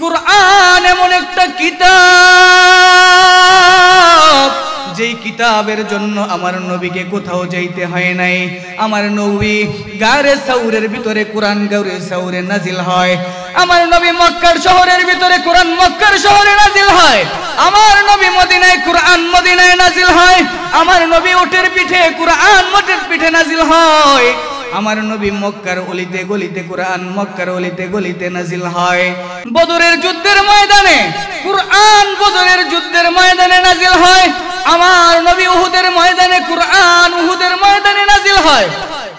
কোরআন এমন একটা কিতাব, যেই কিতাবের জন্য আমার নবীকে কোথাও যাইতে হয় নাই। আমার নবী গারে সাউরের ভিতরে কোরআন গাউরে সাউরে নাজিল হয়। আমার নবী মক্কার শহরের ভিতরে কোরআন মক্কার শহরে নাজিল হয়। আমার নবী মদিনায় কোরআন মদিনায় নাজিল হয়। আমার নবী ওটের পিঠে কোরআন মোটের পিঠে নাজিল হয়। আমার নবী মক্কার অলিতে গলিতে কোরআন, মক্কার অলিতে গলিতে নাজিল হয়। বদরের যুদ্ধের ময়দানে, কোরআন বদরের যুদ্ধের ময়দানে নাজিল হয়। আমার নবী উহুদের ময়দানে, কোরআন উহুদের ময়দানে নাজিল হয়।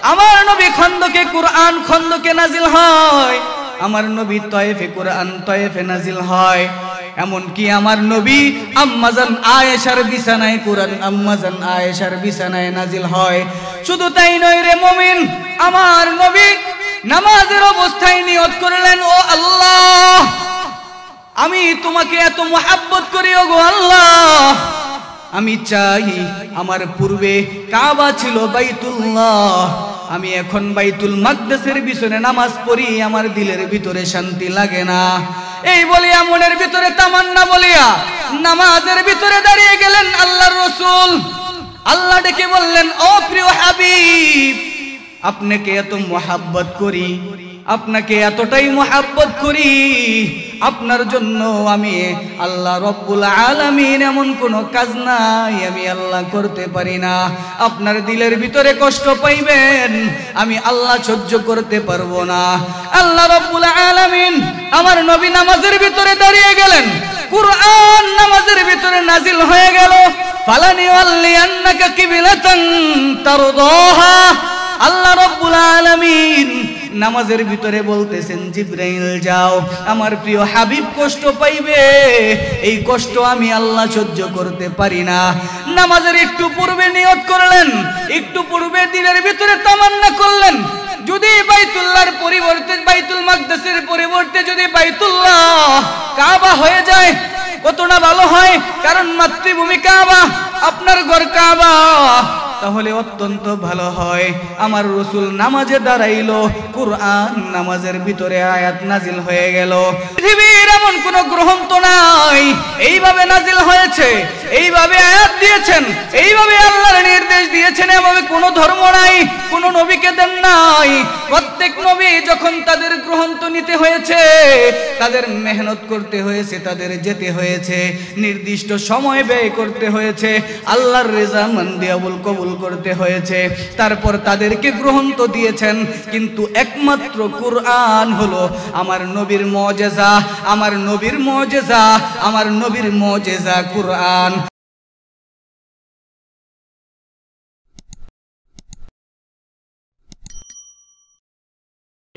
আমার নবী খন্দকে, কোরআন খন্দকে নাজিল হয়। আমার নবী তয়েফে, কোরআন তয়েফে নাজিল হয়। এমনকি আমার নবী আম্মাজান আয়েশার বিছানায়, কোরআন আম্মাজান আয়েশার বিছানায় নাজিল হয়। শুধু তাই নয় রে মুমিন, আমার নবী নামাজের অবস্থায় নিয়ত করলেন, ও আল্লাহ, আমি তোমাকে এত মোহাব্বত করি ও গো আল্লাহ, আমি চাই আমার পূর্বে কাবা ছিল বাইতুল্লাহ আমি এখন বাইতুল মাদ্রাসের পিছনে নামাজ পড়ি, আমার দিলের ভিতরে শান্তি লাগে না। এই বলিয়া মনের ভিতরে তামান্না বলিয়া নামাজের ভিতরে দাঁড়িয়ে গেলেন আল্লাহর রসুল। আল্লাহ ডেকে বললেন, ও প্রিয় হাবিব, আপনাকে এত মোহাব্বত করি, আপনাকে এতটাই মোহাব্বত করি আপনার জন্য আমি আল্লাহ রব্বুল আলামিন এমন কোনো কাজ নাই, আমি আল্লাহ করতে পারি না। আপনার দিলের ভিতরে কষ্ট পাইবেন, আমি আল্লাহ সহ্য করতে পারব না। আল্লাহ রব্বুল আলামিন আমার নবী নামাজের ভিতরে দাঁড়িয়ে গেলেন। কুরআন নামাজের ভিতরে নাজিল হয়ে গেল। ফালানি ওয়াল্লি আন্নাকা কিবিলাতান তারদাহা। আল্লাহ রব্বুল আলামিন নামাজের ভিতরে বলতেছেন, জিব্রাইল, যাও। আমার প্রিয় হাবিব, কষ্ট পাইবে। এই কষ্ট আমি আল্লাহ সহ্য করতে পারি না। নামাজের একটু পূর্বে নিয়ত করলেন, একটু পূর্বে দিনের ভিতরে তামান্না করলেন। যদি বাইতুল্লাহর পরিবর্তে, বাইতুল মাকদাসের পরিবর্তে যদি বাইতুল্লাহ কাবা হয়ে যায়, কতটা ভালো হয়? কারণ মাতৃভূমি কাবা, আপনার ঘর কাবা। তাহলে অত্যন্ত ভালো হয়। আমার রসুল নামাজে দাঁড়াইলো, কোরআন নামাজের ভিতরে আয়াত নাজিল হয়ে গেল। পৃথিবীর এমন কোন গ্রহণ তো নাই। এইভাবে নাজিল হয়েছে, এইভাবে আয়াত দিয়েছেন, এইভাবে আল্লাহর নির্দেশ দিয়েছেন, এভাবে কোনো ধর্ম নাই, কোন নবীকে দেন নাই। প্রত্যেক নবী যখন তাদের গ্রন্থ নিতে হয়েছে, তাদের মেহনত করতে হয়েছে, তাদের যেতে হয়েছে, নির্দিষ্ট সময় ব্যয় করতে হয়েছে, আল্লাহর রেজা মন্দিয়াবুল কবুল করতে হয়েছে, তারপর তাদেরকে গ্রন্থ দিয়েছেন, কিন্তু একমাত্র কুরআন হলো আমার নবীর মজেজা, আমার নবীর মজেজা, আমার নবীর মজেজা কুরআন।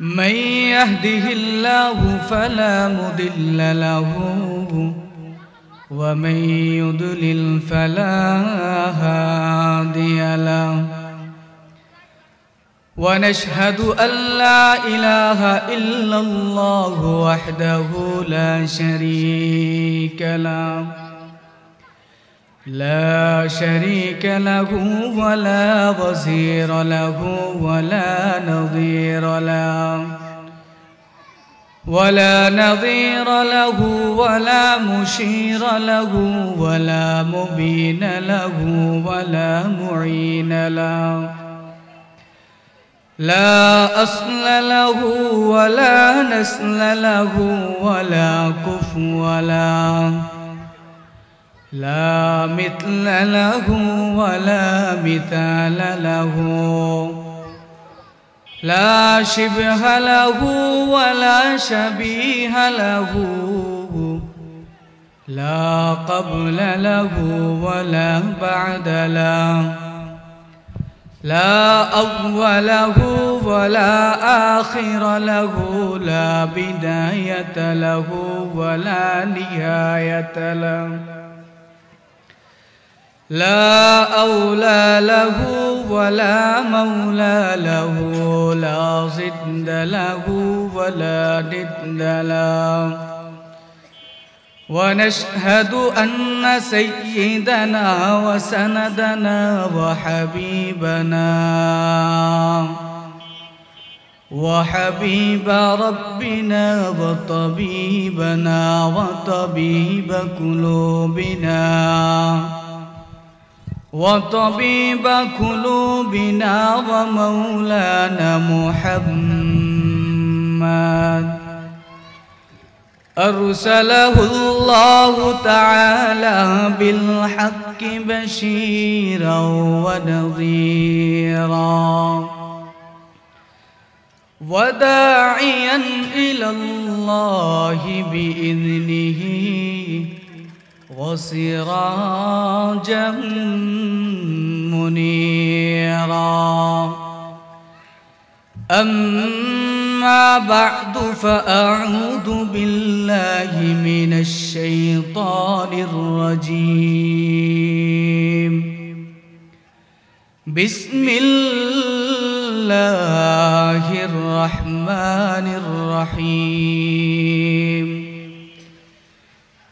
من يهده الله فلا مضل له ومن يضلل فلا هادي له. ونشهد أن لا إله إلا الله وحده لا شريك له. لا شريك له ولا وزير له ولا نظير له. ولا نظير له ولا مشير له ولا مبين له ولا معين له. لا أصل له ولا نسل له ولا كفو له. لا مثل له ولا مثال له. لا شبه له ولا شبيه له. لا قبل له ولا بعد له. لا أول ولا آخر له. لا بداية له ولا نهاية له. لا أولى له ولا مولى له لا ضد له ولا ضد له. ونشهد أن سيدنا وسندنا وحبيبنا وحبيب ربنا وطبيبنا وطبيب قلوبنا. وطبيب قلوبنا ومولانا محمد. أرسله الله تعالى بالحق بشيرا ونظيرا وداعيا إلى الله بإذنه. وسراجا منيرا. أما بعد فأعوذ بالله من الشيطان الرجيم. بسم الله الرحمن الرحيم.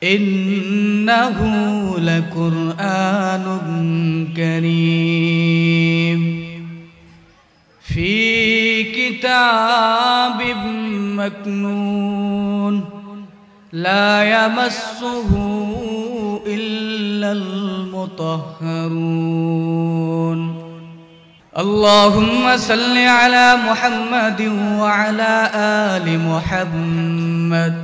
إنه لقرآن كريم. في كتاب مكنون لا يمسه إلا المطهرون. اللهم صل على محمد وعلى آل محمد.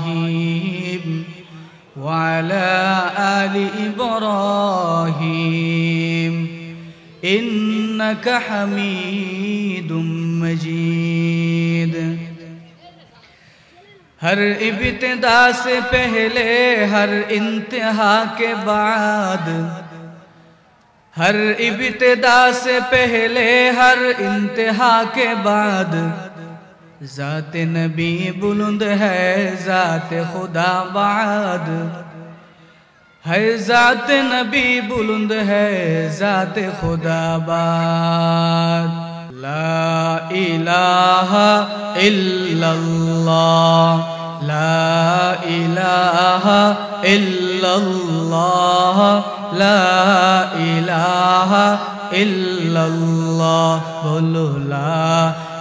إنك حميد مجيد. ہر ابتدا سے پہلے، ہر انتہا کے بعد، ہر ابتدا سے پہلے، ہر انتہا کے بعد، ذات نبی بلند ہے، ذات خدا بعد. ہے ذات نبی بلند ہے ذات خدا باد۔ لا الہ الا اللہ لا الہ الا اللہ لا الہ الا اللہ بولو لا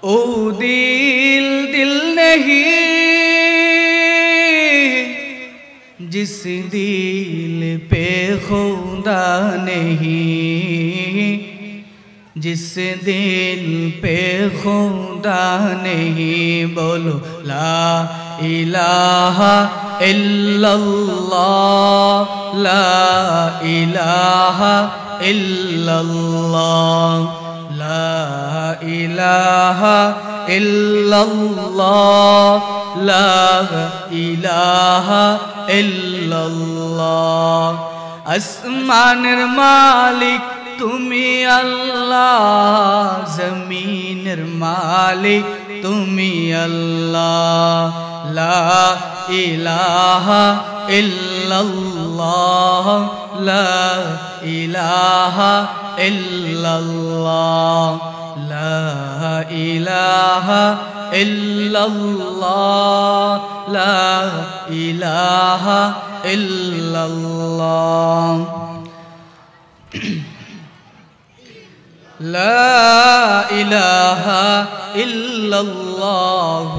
او دل دل نہیں، جس دل پہ خدا نہیں، جس دل پہ خدا نہیں، بولو لا الہ الا اللہ، لا الہ الا اللہ۔ إله إلا الله لا إله إلا الله আসমানের মালিক তুমি আল্লাহ জমিনের মালিক তুমি আল্লাহ লা ইলাহা ইল্লাল্লাহ লা ইলাহা ইল্লাল্লাহ লা ইলাহা ইল্লাল্লাহ লা ইলাহা ইল্লাল্লাহ। لا إله إلا الله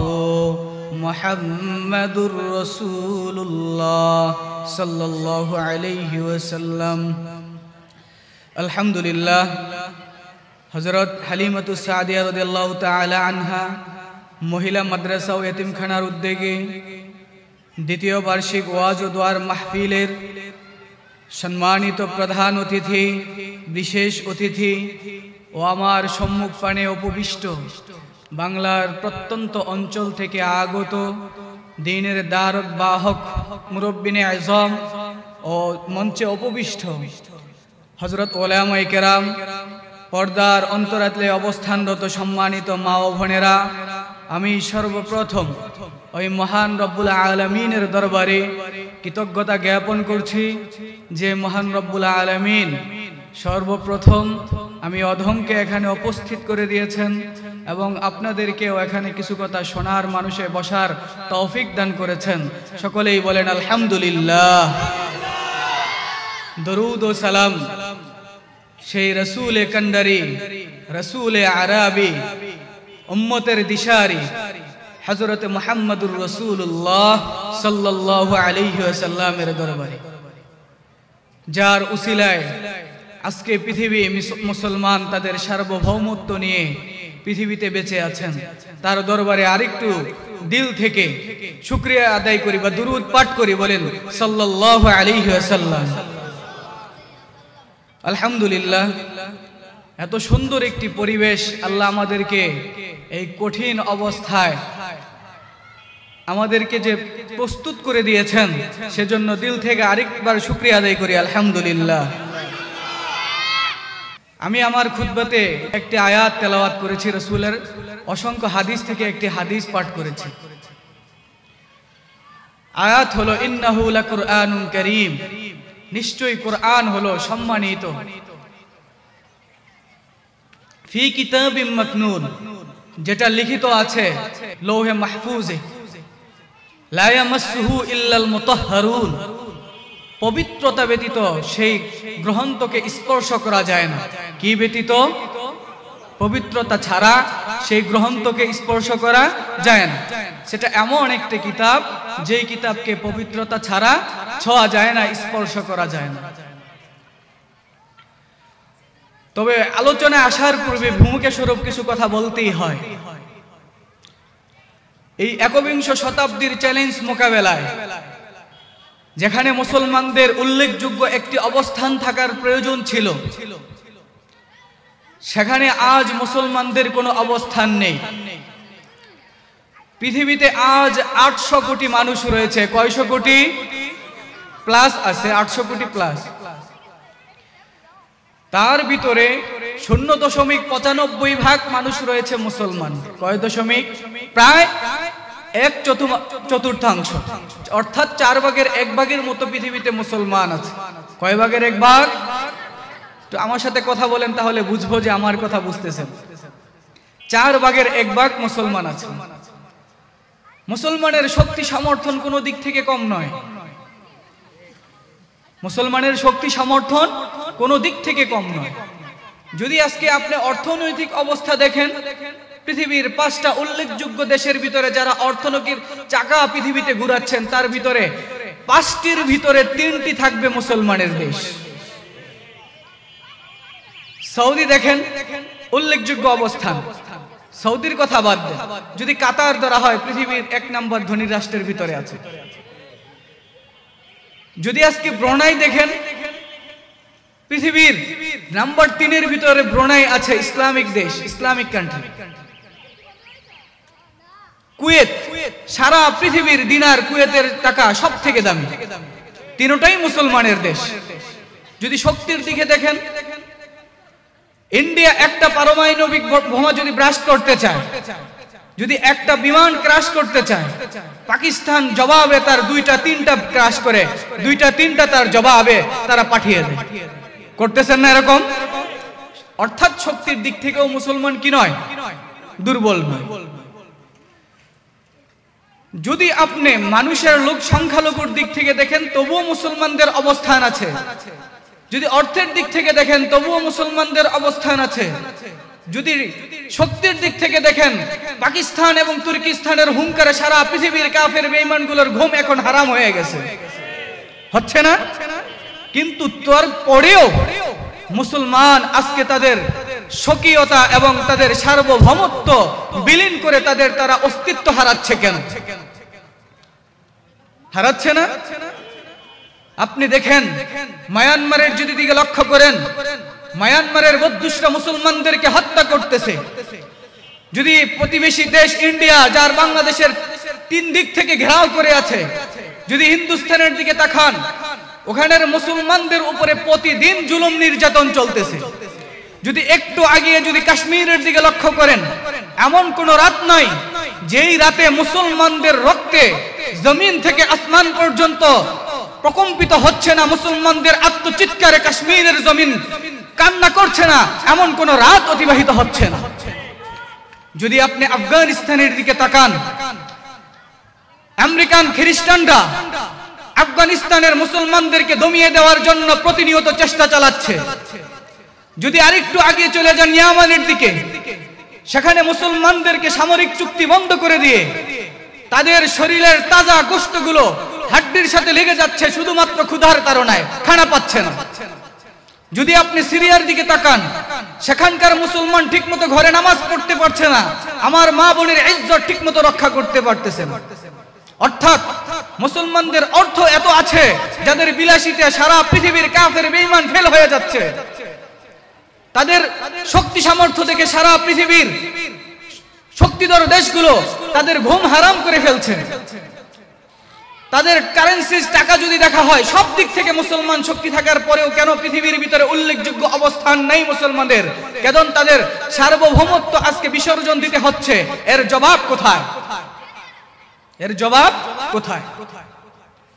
محمد رسول الله صلى الله عليه وسلم الحمد لله হজরত হালিমাতু সাদিয়া রদিয়াল্লাহ তালা আনহা মহিলা মাদ্রাসা ও এতিমখানার উদ্যোগে দ্বিতীয় বার্ষিক ওয়াজ ও দোয়ার মাহফিলের সম্মানিত প্রধান অতিথি, বিশেষ অতিথি ও আমার সম্মুখ পানে উপবিষ্ট বাংলার প্রত্যন্ত অঞ্চল থেকে আগত দিনের দ্বারক বাহক মুরব্বিনে আজম ও মঞ্চে উপবিষ্ট হজরত ওলামাই কেরাম, পর্দার অন্তরাতলে অবস্থানরত সম্মানিত মা ও বোনেরা, আমি সর্বপ্রথম ওই মহান রব্বুল আলমিনের দরবারে কৃতজ্ঞতা জ্ঞাপন করছি যে মহান রব্বুল আলমিন সর্বপ্রথম আমি অধমকে এখানে উপস্থিত করে দিয়েছেন এবং আপনাদেরকেও এখানে কিছু কথা শোনার, মানুষে বসার তৌফিক দান করেছেন। সকলেই বলেন, আলহামদুলিল্লাহ। দরুদ ও সালাম সেই রসুল এ কন্ডারি, রসুল আরাবি, উম্মতের দিশারি হজরত মোহাম্মদুর রসুল্লাহ সাল্লাহ আলিহাসাল্লামের দরবারে, যার উসিলায় আজকে পৃথিবী মুসলমান তাদের সার্বভৌমত্ব নিয়ে পৃথিবীতে বেঁচে আছেন। তার দরবারে আরেকটু দিল থেকে শুক্রিয়া আদায় করি বা দুরুদ পাঠ করি বলেন সাল্লাহ আলিহাসাল্লাম আলহামদুলিল্লাহ এত সুন্দর একটি পরিবেশ আল্লাহ আমাদেরকে এই কঠিন অবস্থায় আমাদেরকে যে প্রস্তুত করে দিয়েছেন, সেজন্য দিল থেকে আরেকবার শুক্রিয়া আদায় করি, আলহামদুলিল্লাহ। আমি আমার খুদ্বাতে একটি আয়াত তেলাওয়াত করেছি, রসুলের অসংখ্য হাদিস থেকে একটি হাদিস পাঠ করেছি। আয়াত হলো ইন্নাহুল কুরআনুন করিম। নিশ্চয়ই কোরআন হলো সম্মানিত। ফি কিতাবিম মাকনুন, যেটা লিখিত আছে, লৌহে মাহফুজে। পবিত্রতা ব্যতীত সেই গ্রন্থকে স্পর্শ করা যায় না। কি ব্যতীত? পবিত্রতা ছাড়া সেই গ্রন্থকে স্পর্শ করা যায় না। সেটা এমন একটি কিতাব, যেই কিতাবকে পবিত্রতা ছাড়া ছোঁয়া যায় না, স্পর্শ করা যায় না। তবে আলোচনায় আসার পূর্বে ভূমিকা স্বরূপ কিছু কথা বলতেই হয়। এই একবিংশ শতাব্দীর চ্যালেঞ্জ মোকাবেলায়, যেখানে মুসলমানদের উল্লেখযোগ্য একটি অবস্থান থাকার প্রয়োজন ছিল, সেখানে আজ মুসলমানদের কোনো অবস্থান নেই। পৃথিবীতে আজ আটশো কোটি মানুষ রয়েছে, কয়শো কোটি? প্লাস আছে, আটশো কোটি প্লাস। তার ভিতরে শূন্য দশমিক পঁচানব্বই ভাগ মানুষ রয়েছে মুসলমান। কয় দশমিক? প্রায় এক চতুর্থাংশ। অর্থাৎ চার ভাগের এক ভাগের মতো পৃথিবীতে মুসলমান আছে। কয় ভাগের এক ভাগ? তো আমার সাথে কথা বলেন তাহলে বুঝব যে আমার কথা বুঝতেছেন। চার ভাগের এক ভাগ মুসলমান আছে। মুসলমানের শক্তি সমর্থন কোনো দিক থেকে কম নয়। মুসলমানের শক্তি সমর্থন কোনো দিক থেকে কম নয়। যদি আজকে আপনি অর্থনৈতিক অবস্থা দেখেন, পৃথিবীর পাঁচটা উল্লেখযোগ্য দেশের ভিতরে যারা অর্থনৈতিক চাকা পৃথিবীতে ঘুরাচ্ছেন, তার ভিতরে পাঁচটির ভিতরে তিনটি থাকবে মুসলমানের দেশ। সৌদি দেখেন, উল্লেখযোগ্য অবস্থান। সৌদির কথা বাদ যদি কাতার ধরা হয়, পৃথিবীর এক নম্বর ধনী রাষ্ট্রের ভিতরে আছে। যদি আজকে ব্রনাই দেখেন পৃথিবীর নাম্বার তিনের ভিতরে ব্রনাই আছে ইসলামিক দেশ, ইসলামিক কান্ট্রি কুয়েত, সারা পৃথিবীর দিনার কুয়েতের টাকা সব থেকে দামি। তিনটাই মুসলমানের দেশ। যদি শক্তির দিকে দেখেন, ইন্ডিয়া একটা পারমাণবিক বোমা যদি ব্রাশ করতে চায়, যদি একটা বিমান ক্রাশ করতে চায়, পাকিস্তান জবাবে তার দুইটা, তিনটা ক্রাশ করে, দুইটা, তিনটা তার জবাবে তারা পাঠিয়ে দেয়। করতেছেন না এরকম? অর্থাৎ শক্তির দিক থেকেও মুসলমান কি নয়? দুর্বল নয়। যদি আপনি মানুষের লোক সংখ্যালঘুর দিক থেকে দেখেন, তবুও মুসলমানদের অবস্থান আছে। যদি অর্থের দিক থেকে দেখেন, তবুও মুসলমানদের অবস্থান আছে। যদি শক্তির দিক থেকে দেখেন, পাকিস্তান এবং তুর্কিস্তানের হুঙ্কারে সারা পৃথিবীর কাফের বেইমানগুলোর ঘুম এখন হারাম হয়ে গেছে। হচ্ছে না? কিন্তু তোর পরেও মুসলমান আজকে তাদের স্বকীয়তা এবং তাদের সার্বভৌমত্ব বিলীন করে তাদের তারা অস্তিত্ব হারাচ্ছে কেন? হারাচ্ছে না? আপনি দেখেন, মায়ানমারের যদি দিকে লক্ষ্য করেন, মায়ানমারের বদ্ধুসরা মুসলমানদেরকে হত্যা করতেছে। যদি প্রতিবেশী দেশ ইন্ডিয়া, যার বাংলাদেশের তিন দিক থেকে ঘেরাও করে আছে, যদি হিন্দুস্তানের দিকে তাকান ওখানের মুসলমানদের উপরে প্রতিদিন জুলুম নির্যাতন চলতেছে। যদি একটু আগিয়ে যদি কাশ্মীরের দিকে লক্ষ্য করেন, এমন কোন রাত নাই যেই রাতে মুসলমানদের রক্তে জমিন থেকে আসমান পর্যন্ত প্রকম্পিত হচ্ছে না, মুসলমানদের আত্মচিৎকারে কাশ্মীরের জমিন কান্না করছে না, এমন কোন রাত অতিবাহিত হচ্ছে না। যদি আপনি আফগানিস্তানের দিকে তাকান, আমেরিকান খ্রিস্টানরা আফগানিস্তানের মুসলমানদেরকে দমিয়ে দেওয়ার জন্য প্রতিনিয়ত চেষ্টা চালাচ্ছে। যদি আরেকটু আগে চলে যান ইয়ামানের দিকে, সেখানে মুসলমানদেরকে সামরিক চুক্তি বন্ধ করে দিয়ে তাদের শরীরের তাজা গোষ্ঠগুলো হাড্ডির সাথে লেগে যাচ্ছে শুধুমাত্র ক্ষুধার তারণায় খানা পাচ্ছে না। যদি আপনি সিরিয়ার দিকে তাকান, সেখানকার মুসলমান ঠিকমতো ঘরে নামাজ পড়তে পারছে না, আমার মা বোনের ইজ্জত ঠিকমতো রক্ষা করতে পারতেছে অর্থাৎ মুসলমানদের অর্থ এত আছে যাদের বিলাসিতে সারা পৃথিবীর কাফের বেঈমান ফেল হয়ে যাচ্ছে। তাদের শক্তি সামর্থ্য থেকে সারা পৃথিবীর শক্তিধর দেশগুলো তাদের ঘুম হারাম করে ফেলছে। তাদের কারেন্সি টাকা যদি দেখা হয়, সব দিক থেকে মুসলমান শক্তি থাকার পরেও কেন পৃথিবীর ভিতরে উল্লেখযোগ্য অবস্থান নেই মুসলমানদের? কেন তাদের সার্বভৌমত্ব আজকে বিসর্জন দিতে হচ্ছে, এর জবাব কোথায়? এর জবাব কোথায়?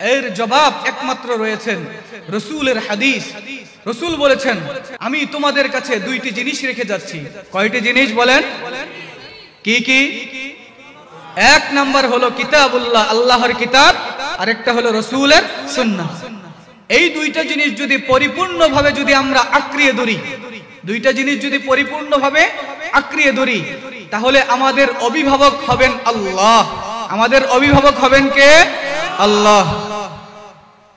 এর জবাব একমাত্র রয়েছেন রসুলের হাদিস। রসুল বলেছেন, আমি তোমাদের কাছে দুইটি জিনিস রেখে যাচ্ছি। কয়টি জিনিস বলেন? কি কি? এক নাম্বার হলো কিতাবুল্লাহ, আল্লাহর কিতাব। আরেকটা হলো রসুলের সুন্নাহ। এই দুইটা জিনিস যদি পরিপূর্ণভাবে যদি আমরা আক্রিয়ে ধরি, দুইটা জিনিস যদি পরিপূর্ণভাবে আক্রিয়ে ধরি, তাহলে আমাদের অভিভাবক হবেন আল্লাহ। আমাদের অভিভাবক হবেন কে? আল্লাহ।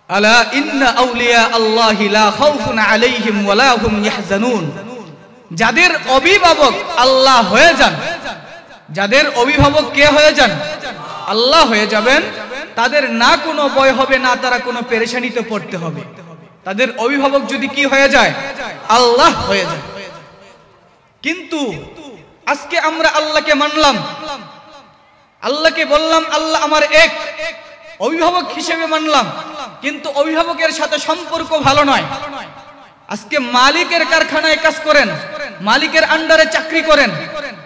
আলা ইন্না আউলিয়া আল্লাহি লা খাউফুন আলাইহিম ওয়ালা হুম ইয়াহজানুন। যাদের অভিভাবক আল্লাহ হয়ে যান, যাদের অভিভাবক কে হয়ে যান? আল্লাহ হয়ে যাবেন। তাদের না কোনো ভয় হবে, না তারা কোনো পেরেশানিতে পড়তে হবে। তাদের অভিভাবক যদি কি হয়ে যায়? আল্লাহ হয়ে যায়। কিন্তু আজকে আমরা আল্লাহকে মানলাম আল্লাহকে বললাম, আল্লাহ আমার এক অভিভাবক হিসেবে মানলাম, কিন্তু অভিভাবকের সাথে সম্পর্ক ভালো নয়। আজকে মালিকের কারখানায় কাজ করেন, মালিকের আন্ডারে চাকরি করেন,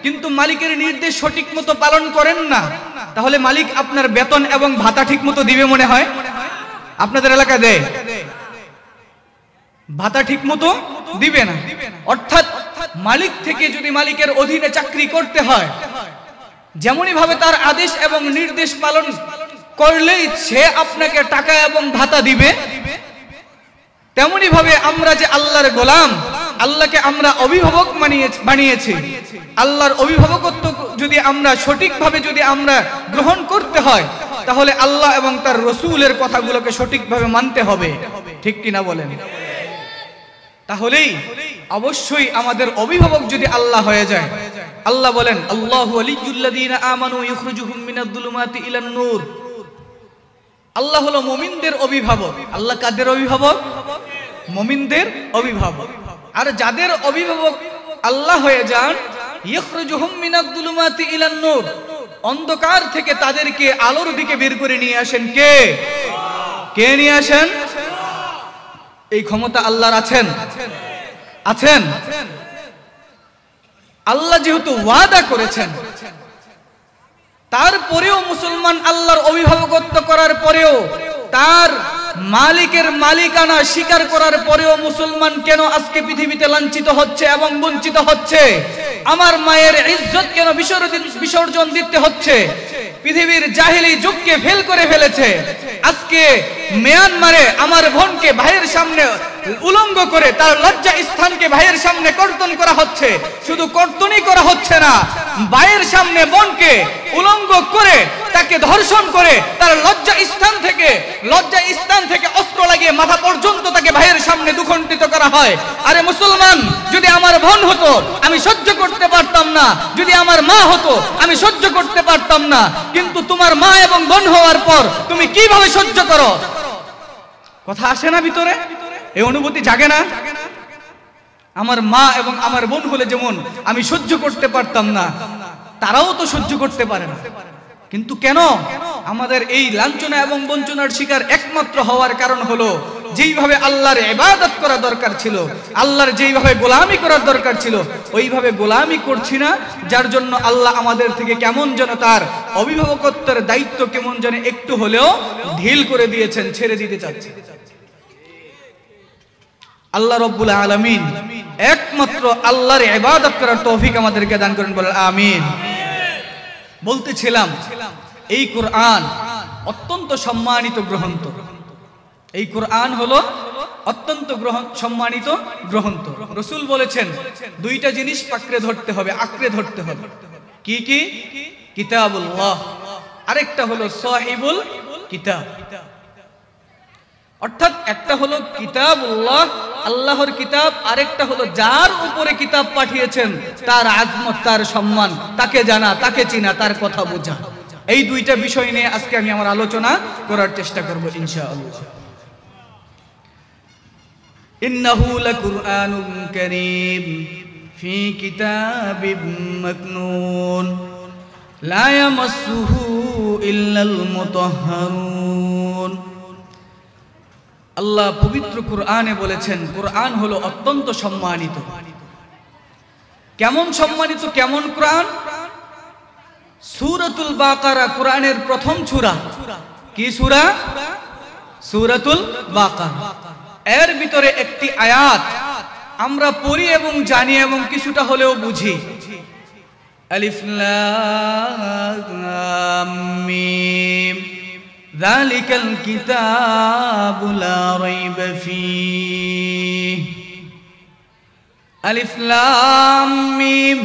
কিন্তু মালিকের নির্দেশ সঠিক মতো পালন করেন না। তাহলে মালিক আপনার বেতন এবং ভাতা ঠিক মতো দিবে মনে হয়? আপনাদের এলাকা দেয় ভাতা ঠিক মতো দিবে না। অর্থাৎ মালিক থেকে যদি মালিকের অধীনে চাকরি করতে হয় যেমনই ভাবে তার আদেশ এবং নির্দেশ পালন করলেই সে আপনাকে টাকা এবং ভাতা দিবে তেমনি ভাবে আমরা যে আল্লাহর গোলাম, আল্লাহকে আমরা অভিভাবক মানিয়ে বানিয়েছি। আল্লাহর অভিভাবকত্ব যদি আমরা সঠিকভাবে যদি আমরা গ্রহণ করতে হয়, তাহলে আল্লাহ এবং তার রসুলের কথাগুলোকে সঠিকভাবে মানতে হবে। ঠিক কিনা বলেন? তাহলেই অবশ্যই আমাদের অভিভাবক যদি আল্লাহ হয়ে যায়, আল্লাহ বলেন, আল্লাহু হলো মুমিনদের অভিভাবক। আল্লাহ কাদের অভিভাবক? মুমিনদের অভিভাবক। আর যাদের অভিভাবক আল্লাহ হয়ে যান মিনাদ-দুলুমাতি অন্ধকার থেকে তাদেরকে আলোর দিকে বের করে নিয়ে আসেন কে? কে নিয়ে আসেন? এই ক্ষমতা আল্লাহর আছেন। আছেন? আল্লাহ যেহেতু ওয়াদা করেছেন তারপরেও মুসলমান আল্লাহর অভিভাবকত্ব করার পরেও তার মালিকের মালিকানা স্বীকার করার পরেও মুসলমান কেন আজকে পৃথিবীতে লাঞ্ছিত হচ্ছে এবং বঞ্চিত হচ্ছে? আমার মায়ের ইজ্জত কেন বিসর্জন দিতে হচ্ছে? পৃথিবীর জাহিলি যুগকে ফেল করে ফেলেছে। আজকে মিয়ানমারে আমার বোনকে ভাইয়ের সামনে উলঙ্গ করে তার লজ্জা স্থানকে ভাইয়ের সামনে কর্তন করা হচ্ছে। শুধু কর্তনই করা হচ্ছে না, ভাইয়ের সামনে বোনকে উলঙ্গ করে তাকে ধর্ষণ করে তার লজ্জা স্থান থেকে লজ্জা স্থান থেকে অস্ত্র লাগিয়ে মাথা পর্যন্ত তাকে ভাইয়ের সামনে দুখণ্ডিত করা হয়। আরে মুসলমান, যদি আমার বোন হতো, আমি সহ্য করতে পারতাম না। যদি আমার মা হতো, আমি সহ্য করতে পারতাম না। কিন্তু তোমার মা এবং বোন হওয়ার পর তুমি কীভাবে সহ্য করো? কথা আসে না ভিতরে? এই অনুভূতি জাগে না? আমার মা এবং আমার বোন হলে যেমন আমি সহ্য করতে পারতাম না, তারাও তো সহ্য করতে পারে না। কিন্তু কেন? আমাদের এই লাঞ্ছনা এবং বঞ্চনার শিকার একমাত্র হওয়ার কারণ হলো, যেইভাবে আল্লাহর ইবাদত করা দরকার ছিল, আল্লাহর যেইভাবে গোলামি করার দরকার ছিল, ওইভাবে গোলামি করছি না, যার জন্য আল্লাহ আমাদের থেকে কেমন যেন তার অভিভাবকত্বের দায়িত্ব কেমন যেন একটু হলেও ঢিল করে দিয়েছেন, ছেড়ে দিতে চাচ্ছে। আল্লাহ রব্বুল আলমিন একমাত্র আল্লাহর ইবাদত করার তৌফিক আমাদেরকে দান করেন বলেন, আমিন। বলতেছিলাম, এই কোরআন অত্যন্ত সম্মানিত গ্রন্থ। এই কোরআন হলো অত্যন্ত গ্রহণ সম্মানিত গ্রন্থ। রসুল বলেছেন, দুইটা জিনিস পাকড়ে ধরতে হবে, আঁকড়ে ধরতে হবে। কি কি? কিতাবুল্লাহ। আরেকটা হলো সাহিবুল কিতাব। অর্থাৎ একটা হলো কিতাবুল্লাহ, আল্লাহর কিতাব, আরেকটা হলো যার উপরে কিতাব পাঠিয়েছেন, তার আজমত, তার সম্মান, তাকে জানা, তাকে চিনা, তার কথা বোঝা। এই দুইটা বিষয় নিয়ে আজকে আমি আমার আলোচনা করার চেষ্টা করব ইনশাআল্লাহ। ফি আল্লাহ পবিত্র কোরআনে বলেছেন, কোরআন হলো অত্যন্ত সম্মানিত। কেমন সম্মানিত, কেমন কোরআন? সুরাতুল বাকারা কোরআনের প্রথম সুরা। কি সুরা? সুরাতুল বাকারা। এর ভিতরে একটি আয়াত আমরা পড়ি এবং জানি এবং কিছুটা হলেও বুঝি। আলিফ লাম মিম। ذلك الكتاب لا ريب فيه আলিফ লাম মিম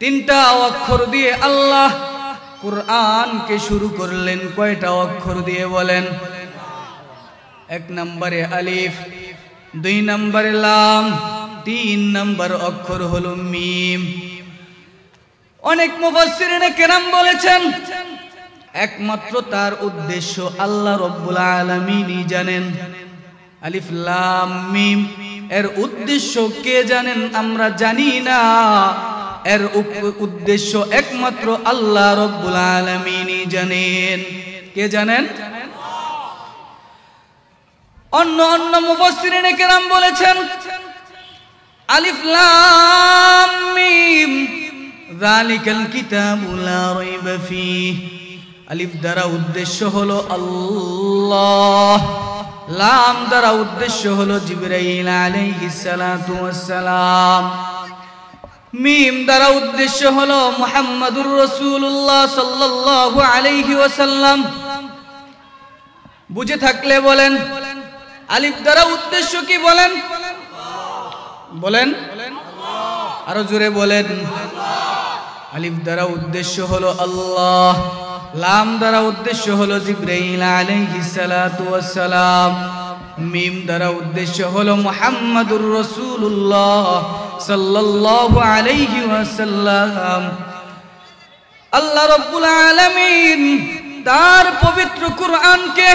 তিনটা অক্ষর দিয়ে আল্লাহ কোরআনকে শুরু করলেন কয়টা অক্ষর দিয়ে বলেন এক নম্বরে আলিফ দুই নম্বরে লাম তিন নম্বর অক্ষর হলো মিম অনেক মুফাসসিরিনে কেরাম বলেছেন একমাত্র তার উদ্দেশ্য আল্লাহ রব্বুল আলমিনই জানেন। আলিফ লাম মিম। এর উদ্দেশ্য কে জানেন আমরা জানি না। এর উদ্দেশ্য একমাত্র আল্লাহ রব্বুল আলমিনই জানেন। কে জানেন? অন্য অন্য মুফাসসিরিনে কেরাম বলেছেন, আলিফ লাম মিম। যালিকাল কিতাবু লা রাইবা ফীহ। আলিফ দ্বারা উদ্দেশ্য হলো আল্লাহ। লাম দ্বারা উদ্দেশ্য হলো জিবরাইল ওয়াসসালাম। মিম দ্বারা উদ্দেশ্য হলো মুহাম্মাদুর রাসূলুল্লাহ সাল্লাল্লাহু আলাইহি ওয়াসাল্লাম। বুঝে থাকলে বলেন, আলিফ দ্বারা উদ্দেশ্য কি বলেন? বলেন, আরও জোরে বলেন। আলিফ দ্বারা উদ্দেশ্য হলো আল্লাহ। লাম দ্বারা উদ্দেশ্য হলো জিব্রাইল আলাইহিস সালাতু ওয়াস সালাম মিম দ্বারা উদ্দেশ্য হলো মুহাম্মাদুর রাসূলুল্লাহ সাল্লাল্লাহু আলাইহি ওয়াসাল্লাম। আল্লাহ রাব্বুল আলামিন তার পবিত্র কুরআনকে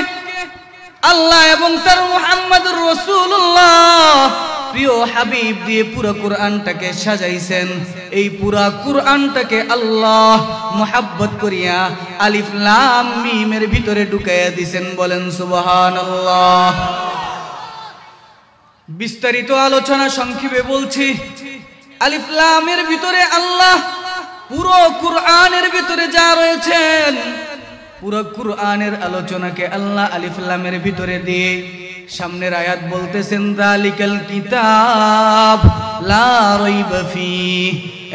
আল্লাহ এবং তার মুহাম্মাদুর রাসূলুল্লাহ প্রিয় হাবিব দিয়ে পুরো কোরআনটাকে সাজাইছেন। এই পুরা কোরআনটাকে আল্লাহ মোহাব্বত করিয়া আলিফ লাম মিমের ভিতরে ঢুকাইয়া দিছেন বলেন সুবহানাল্লাহ। বিস্তারিত আলোচনা সংক্ষেপে বলছি, আলিফ লামের ভিতরে আল্লাহ পুরো কোরআনের ভিতরে যা রয়েছেন, পুরো কুরআনের আলোচনাকে আল্লাহ আলিফুল্লামের ভিতরে দিয়ে সামনের আয়াত বলতেছেন, দালিকাল কিতাব, লা রাইবা ফি।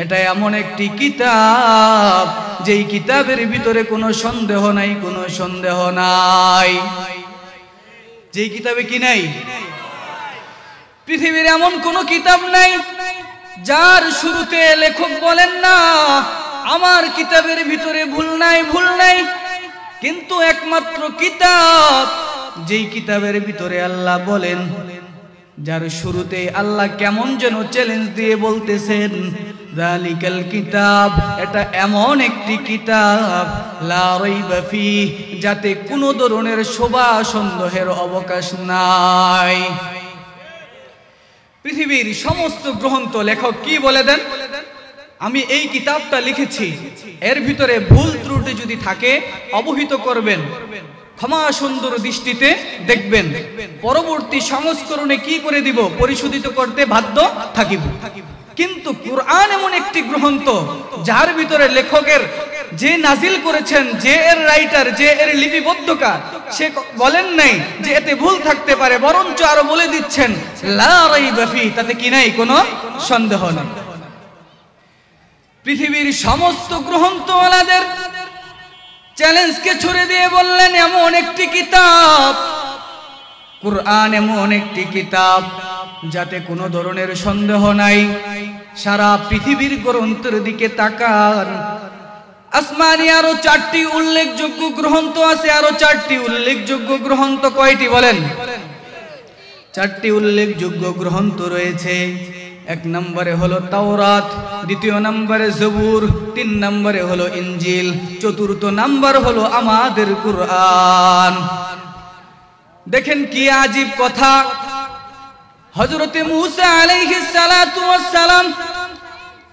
এটা এমন একটি কিতাব, যেই কিতাবের ভিতরে কোনো সন্দেহ নাই, কোনো সন্দেহ নাই। যেই কিতাবে কি নাই? পৃথিবীর এমন কোনো কিতাব নাই, যার শুরুতে লেখক বলেন না, আমার কিতাবের ভিতরে ভুল নাই ভুল নাই। কিন্তু একমাত্র কিতাব যেই কিতাবের ভিতরে আল্লাহ বলেন, যার শুরুতে আল্লাহ কেমন যেন চ্যালেঞ্জ দিয়ে বলতেছেন জালিকাল কিতাব, এটা এমন একটি কিতাব, লা রাইবা ফি যাতে কোনো ধরনের শোভা সন্দেহের অবকাশ নাই। পৃথিবীর সমস্ত গ্রন্থ লেখক কি বলে দেন? আমি এই কিতাবটা লিখেছি। এর ভিতরে ভুল ত্রুটি যদি থাকে, অবহিত করবেন। ক্ষমা সুন্দর দৃষ্টিতে দেখবেন। পরবর্তী সংস্করণে কি করে দিব? পরিশোধিত করতে বাধ্য থাকিব। কিন্তু কোরআন এমন একটি গ্রন্থ, যার ভিতরে লেখকের যে নাজিল করেছেন, যে এর রাইটার, যে এর লিপিবদ্ধকার সে বলেন নাই যে এতে ভুল থাকতে পারে, বরঞ্চ আরও বলে দিচ্ছেন তাতে কি নাই? কোনো সন্দেহ নেই। পৃথিবীর সমস্ত গ্রন্থওয়ালাদের চ্যালেঞ্জকে ছুড়ে দিয়ে বললেন, এমন একটি কিতাব, কোরআন এমন একটি কিতাব যাতে কোনো ধরনের সন্দেহ নাই। সারা পৃথিবীর গ্রন্থের দিকে তাকান। আসমানি আরও চারটি উল্লেখযোগ্য গ্রন্থ আছে, আরও চারটি উল্লেখযোগ্য গ্রন্থ কয়টি বলেন? চারটি উল্লেখযোগ্য গ্রন্থ রয়েছে। এক নম্বরে হলো তাওরাত, দ্বিতীয় নম্বরে জবুর, তিন নম্বরে হলো ইঞ্জিল চতুর্থ নাম্বার হলো আমাদের কুরআন। দেখেন কি আজীব কথা। হজরতে মুসা সালাম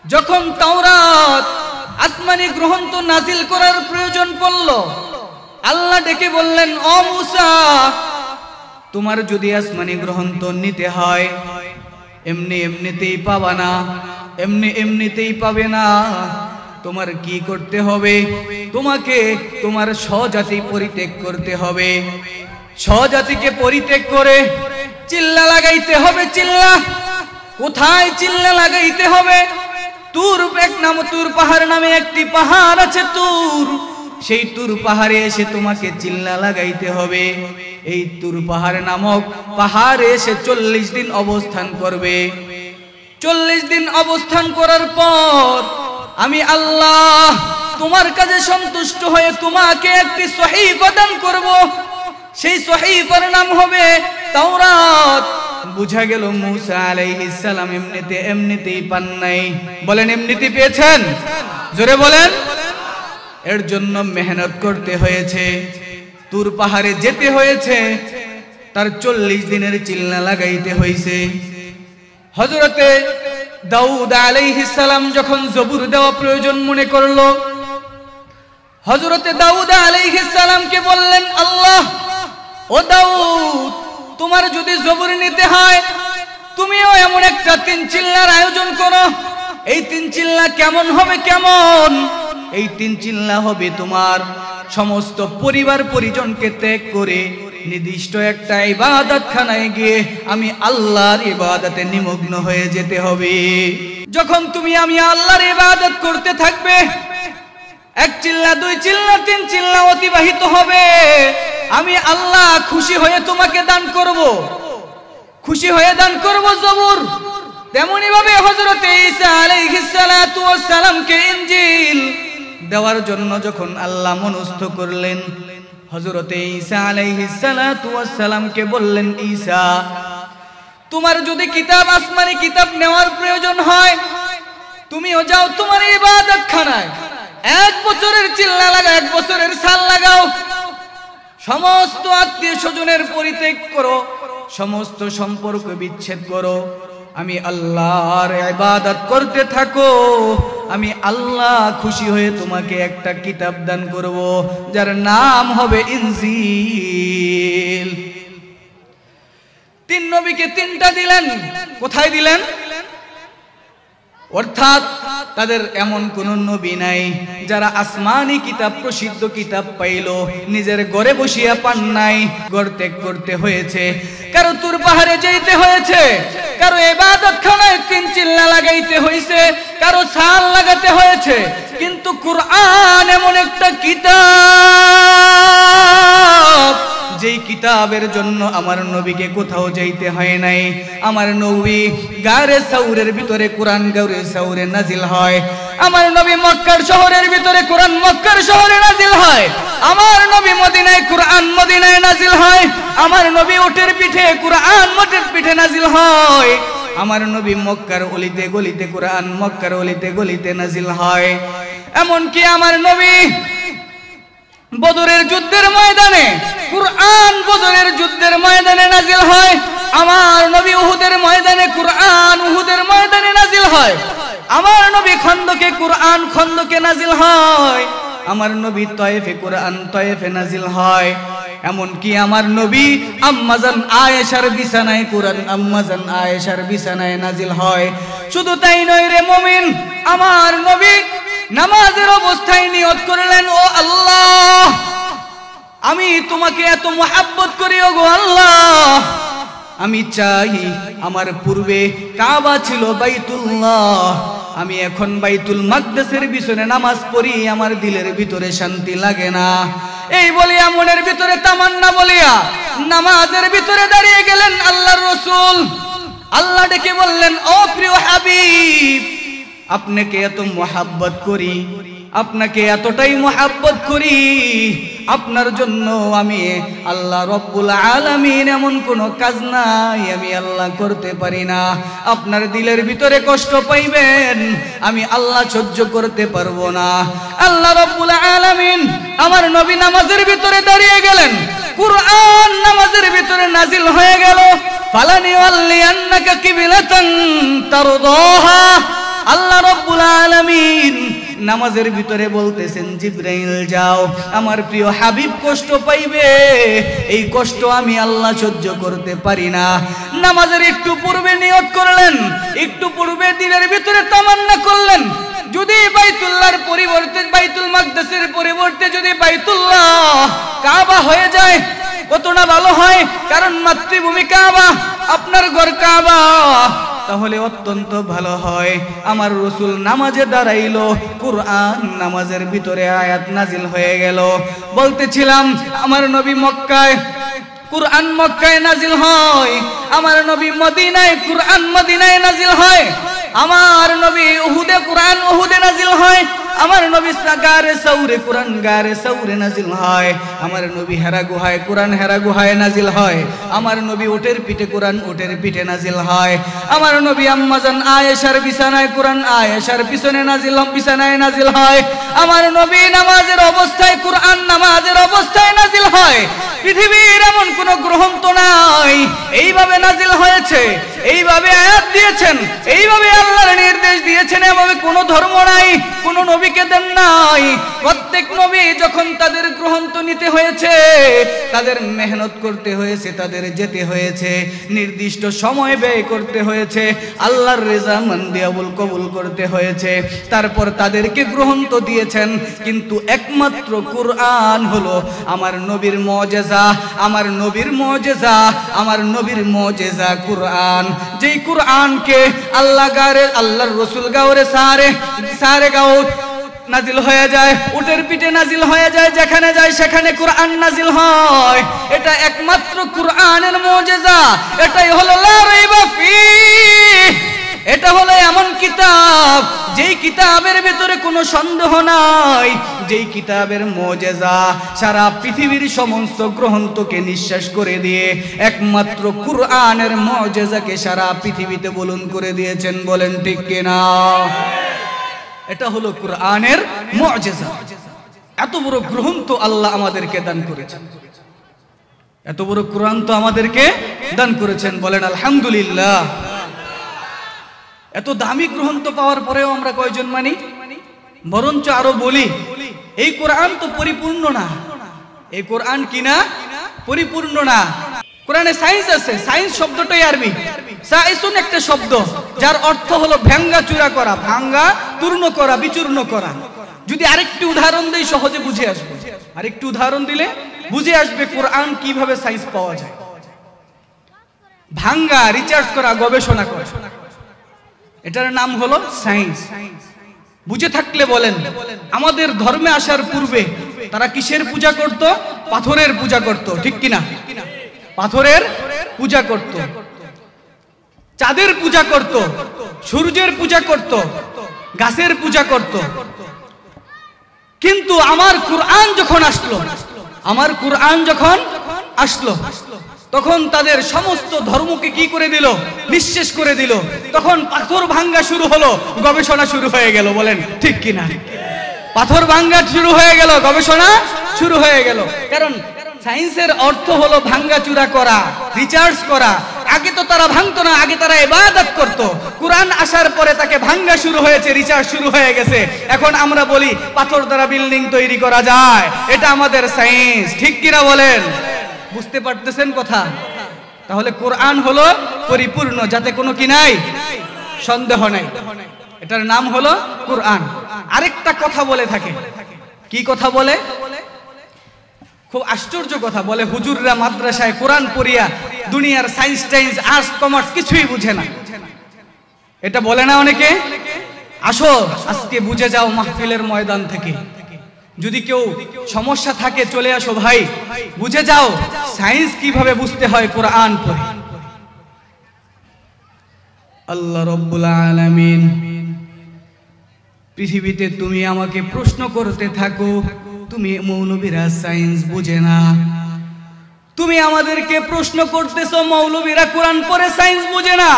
যখন তাওরাত, আসমানি গ্রন্থ নাজিল করার প্রয়োজন পড়ল, আল্লাহ ডেকে বললেন, ও মুসা, তোমার যদি আসমানি গ্রন্থ নিতে হয় এমনি এমনিতেই পাবা না। এমনি এমনিতেই পাবে না। তোমার কি করতে হবে? তোমাকে তোমার স্বজাতি পরিত্যাগ করতে হবে। স্বজাতিকে পরিত্যাগ করে চিল্লা লাগাইতে হবে, চিল্লা। কোথায় চিল্লা লাগাইতে হবে? তুর এক নাম, তুর পাহাড় নামে একটি পাহাড় আছে তুর। সেই তুর পাহাড়ে এসে তোমাকে চিল্লা লাগাইতে হবে। এই তুর পাহাড় নামক পাহাড়ে এসে চল্লিশ দিন অবস্থান করবে। চল্লিশ দিন অবস্থান করার পর আমি আল্লাহ তোমার কাছে সন্তুষ্ট হয়ে তোমাকে একটি সহি প্রদান করব। সেই সহিফার নাম হবে তাওরাত। বুঝা গেল মুসা আলাইহিস সালাম এমনিতে এমনিতেই পান নাই। বলেন এমনিতে পেয়েছেন? জোরে বলেন। এর জন্য মেহনত করতে হয়েছে। তুর পাহাড়ে যেতে হয়েছে। তার চল্লিশ দিনের চিল্লা লাগাইতে হয়েছে হজরতে দাউদ সালাম যখন জবুর দেওয়া প্রয়োজন মনে করল হজরতে দাউদ সালামকে বললেন, আল্লাহ, ও দাউদ, তোমার যদি জবর নিতে হয়, তুমিও এমন একটা তিন চিল্লার আয়োজন করো। এই তিন চিল্লা কেমন হবে কেমন? এই তিন চিল্লা হবে তোমার সমস্ত পরিবার পরিজনকে ত্যাগ করে নির্দিষ্ট একটা ইবাদত খানায় গিয়ে আমি আল্লাহর ইবাদতে নিমগ্ন হয়ে যেতে হবে। যখন তুমি আমি আল্লাহর ইবাদত করতে থাকবে, এক চিল্লা, দুই চিল্লা, তিন চিল্লা অতিবাহিত হবে। আমি আল্লাহ খুশি হয়ে তোমাকে দান করব। খুশি হয়ে দান করব জবুর। তেমনি ভাবে হযরতে ঈসা আলাইহিস সালাতু ওয়াস সালামকে ইনজিল দেওয়ার জন্য যখন আল্লাহ মনস্থ করলেন, হযরতে ঈসা আলাইহিস সালাতু ওয়াস সালামকে বললেন, ঈসা, তোমার যদি কিতাব আসমানি কিতাব নেওয়ার প্রয়োজন হয়, তুমিও যাও তোমার ইবাদত খানায় এক বছরের চিল্লা লাগাও এক বছরের সাল লাগাও। সমস্ত আত্মীয় স্বজনের পরিত্যাগ করো, সমস্ত সম্পর্ক বিচ্ছেদ করো। আমি আল্লাহর ইবাদত করতে থাকো। আমি আল্লাহ খুশি হয়ে তোমাকে একটা কিতাব দান করব, যার নাম হবে ইনজিল। তিন নবীকে তিনটা দিলেন। কোথায় দিলেন? অর্থাৎ তাদের এমন কোন নবী নাই যারা আসমানি কিতাব, প্রসিদ্ধ কিতাব পাইল, নিজের ঘরে বসিয়া পান নাই, ঘর ত্যাগ করতে হয়েছে। কারও তুর পাহাড়ে যাইতে হয়েছে, কারও এবাদত খানায় তিন চিল্লা লাগাইতে হয়েছে কারও ছাল লাগাতে হয়েছে, কিন্তু কুরআন এমন একটা কিতাব কিতাবের জন্য আমার নবীকে কোথাও যাইতে হয় নাই। আমার নবী গারে সাউরের ভিতরে, কোরআন গাউরে সাউরে নাজিল হয়। আমার নবী মক্কার শহরের ভিতরে, কোরআন মক্কার শহরে নাজিল হয়। আমার নবী মদিনায়, কোরআন মদিনায় নাজিল হয়। আমার নবী উটের পিঠে, কোরআন মোটের পিঠে নাজিল হয়। আমার নবী মক্কার অলিতে গলিতে, কোরআন মক্কার অলিতে গলিতে নাজিল হয়। এমনকি আমার নবী বদরের যুদ্ধের ময়দানে, কুরআন বদরের যুদ্ধের ময়দানে নাজিল হয়। আমার নবী উহুদের ময়দানে কুরআন উহুদের ময়দানে নাজিল হয়। আমার নবী খন্দকে কুরআন খন্দকে নাজিল হয়। আমার নবী তয়েফে কুরআন তয়েফে নাজিল হয়। এমনকি আমার নবী আম্মাজান আয়েশার বিছানায় কুরআন আম্মাজান আয়েশার বিছানায় নাজিল হয়। শুধু তাই নয় রে মুমিন, আমার নবী নামাজের অবস্থায় নিয়ত করলেন, ও আল্লাহ, আমি তোমাকে এত মোহাব্বত করি, ও গো আল্লাহ। আমি চাই আমার পূর্বে কাবা ছিল বাইতুল্লাহ। আমি এখন বাইতুল মাকদাসের পিছনে নামাজ পড়ি, আমার দিলের ভিতরে শান্তি লাগে না। এই বলিয়া মনের ভিতরে তামান্না বলিয়া নামাজের ভিতরে দাঁড়িয়ে গেলেন আল্লাহর রসুল। আল্লাহ ডেকে বললেন, ও প্রিয় আপনাকে এত মোহাব্বত করি, আপনাকে এতটাই মোহাব্বত করি, আপনার জন্য আমি আল্লাহ রব্বুল আলামিন এমন কোনো কাজ নাই, আমি আল্লাহ করতে পারি না। আপনার দিলের ভিতরে কষ্ট পাইবেন, আমি আল্লাহ সহ্য করতে পারব না। আল্লাহ রব্বুল আলামিন আমার নবী নামাজের ভিতরে দাঁড়িয়ে গেলেন। কুরআন নামাজের ভিতরে নাজিল হয়ে গেল। ফালানি ওয়াল্লি আন্নাকা কিবিলাতান তারদাহা। আল্লাহ রব্বুল আলামিন নামাজের ভিতরে বলতেছেন, জিব্রাইল, যাও। আমার প্রিয় হাবিব, কষ্ট পাইবে। এই কষ্ট আমি আল্লাহ সহ্য করতে পারি না। নামাজের একটু পূর্বে নিয়ত করলেন, একটু পূর্বে দিনের ভিতরে তামান্না করলেন। যদি বাইতুল্লাহর পরিবর্তে, বাইতুল মাকদাসের পরিবর্তে যদি বাইতুল্লাহ কাবা হয়ে যায় কতটা ভালো হয়? কারণ মাতৃভূমি কাবা, আপনার ঘর কাবা। তাহলে অত্যন্ত ভালো হয়। আমার রসুল নামাজে দাঁড়াইল, কুরআন নামাজের ভিতরে আয়াত নাজিল হয়ে গেল। বলতেছিলাম, আমার নবী মক্কায় কুরআন মক্কায় নাজিল হয়, আমার নবী মদিনায় কুরআন মদিনায় নাজিল হয়, আমার নবী উহুদে কুরআন উহুদে নাজিল হয় আমার নবী গারে সৌরে কোরআন গারে সৌরে নাজিল হয়। আমার নবী হেরা গুহায় কোরআন হেরা গুহায় নাজিল হয়। আমার নবী ওটের পিঠে কোরআন ওটের পিঠে নাজিল হয়। আমার নবী আম্মাজান আয়েশার বিছানায় কোরআন আয়েশার পিছনে নাজিল বিছানায় নাজিল হয়। আমার নবী নামাজের অবস্থায় কোরআন নামাজের অবস্থায় নাজিল হয়। পৃথিবীর এমন কোন তো নাই। এইভাবে নাজিল হয়েছে। এইভাবে আয়াত দিয়েছেন, এইভাবে আল্লাহর নির্দেশ দিয়েছেন, এভাবে কোনো ধর্ম নাই, কোনো নবীকে দেন নাই। প্রত্যেক নবী যখন তাদের গ্রন্থ নিতে হয়েছে, তাদের মেহনত করতে হয়েছে, তাদের যেতে হয়েছে, নির্দিষ্ট সময় ব্যয় করতে হয়েছে, আল্লাহর রেজা মন্দিয়াবুল কবুল করতে হয়েছে, তারপর তাদেরকে গ্রন্থ দিয়েছেন, কিন্তু একমাত্র কুরআন হলো আমার নবীর মজেজা, আমার নবীর মজেজা, আমার নবীর মজেজা কুরআন। যেই কুরআনকে আল্লাহ গারে আল্লাহর রসুল গাওরে সারে সারে গাও, নাজিল হয়ে যায়, উটের পিঠে নাজিল হয়ে যায়, যেখানে যায় সেখানে কোরআন নাজিল হয়। এটা একমাত্র কোরআনের মজেজা, এটাই হলো লা রাইবা ফি। এটা হলো এমন কিতাব, যেই কিতাবের ভেতরে কোনো সন্দেহ নাই। যেই কিতাবের মজেজা সারা পৃথিবীর সমস্ত গ্রন্থকে নিঃশ্বাস করে দিয়ে, একমাত্র কুরআনের মজেজাকে সারা পৃথিবীতে বলুন করে দিয়েছেন বলেন ঠিক কিনা? এটা হলো কোরআনের মুআজিজা এত বড় গ্রন্থ আল্লাহ আমাদেরকে দান করেছেন। এত বড় কোরআন তো আমাদেরকে দান করেছেন বলেন আলহামদুলিল্লাহ। এত দামি গ্রন্থ পাওয়ার পরেও আমরা কয়জন মানি? বরঞ্চ আরও বলি, এই কোরআন তো পরিপূর্ণ না। এই কোরআন কি না? পরিপূর্ণ না। কোরআনে সায়েন্স আছে সায়েন্স শব্দটাই আরবি। একটা শব্দ, যার অর্থ হলো ভেঙ্গা চূড়া করা, ভাঙ্গা তূর্ণ করা, বিচূর্ণ করা। যদি আরেকটি উদাহরণ দেই, সহজে বুঝে আসবে। আরেকটি উদাহরণ দিলে বুঝে আসবে কোরআন কীভাবে সাইন্স পাওয়া যায়। ভাঙ্গা, রিচার্জ করা, গবেষণা করা। এটার নাম হলো সায়েন্স বুঝে থাকলে বলেন, আমাদের ধর্মে আসার পূর্বে তারা কিসের পূজা করত? পাথরের পূজা করত, ঠিক কিনা? পাথরের পূজা করত। চাঁদের পূজা করত, সূর্যের পূজা করত, গাছের পূজা করত। কিন্তু আমার কুরআন যখন আসলো, আমার কুরআন যখন আসলো তখন তাদের সমস্ত ধর্মকে কি করে দিল? নিঃশেষ করে দিল। তখন পাথর ভাঙ্গা শুরু হলো, গবেষণা শুরু হয়ে গেল, বলেন, ঠিক কিনা? পাথর ভাঙ্গা শুরু হয়ে গেল, গবেষণা শুরু হয়ে গেল। কারণ সায়েন্সের অর্থ হলো ভাঙ্গা চূড়া করা, রিচার্জ করা। আগে তো তারা ভাঙতো না, আগে তারা ইবাদত করত। কোরআন আসার পরে তাকে ভাঙ্গা শুরু হয়েছে, রিচার্জ শুরু হয়ে গেছে। এখন আমরা বলি, পাথর দ্বারা বিল্ডিং তৈরি করা যায়, এটা আমাদের সায়েন্স, ঠিক কিনা বলেন? বুঝতে পারতেছেন কথা? তাহলে কোরআন হলো পরিপূর্ণ, যাতে কোনো কি নাই? সন্দেহ নাই। এটার নাম হলো কোরআন। আরেকটা কথা বলে থাকে। কি কথা বলে? খুব আশ্চর্য কথা বলে হুজুররা মাদ্রাসায় কোরআন পড়িয়া দুনিয়ার সায়েন্স টাইন্স আর্টস কমার্স কিছুই বুঝে না। এটা বলে না অনেকে? আসো, আজকে বুঝে যাও মাহফিলের ময়দান থেকে। যদি কেউ সমস্যা থাকে, চলে আসো ভাই। বুঝে যাও সায়েন্স কীভাবে বুঝতে হয় কোরআন পড়ে। আল্লাহ রব্বুল আলামিন, পৃথিবীতে তুমি আমাকে প্রশ্ন করতে থাকো, তুমি মৌলবীরা সায়েন্স বুঝে না। তুমি আমাদেরকে প্রশ্ন করতেছো, মৌলবীরা কোরআন পড়ে, সায়েন্স বুঝে না।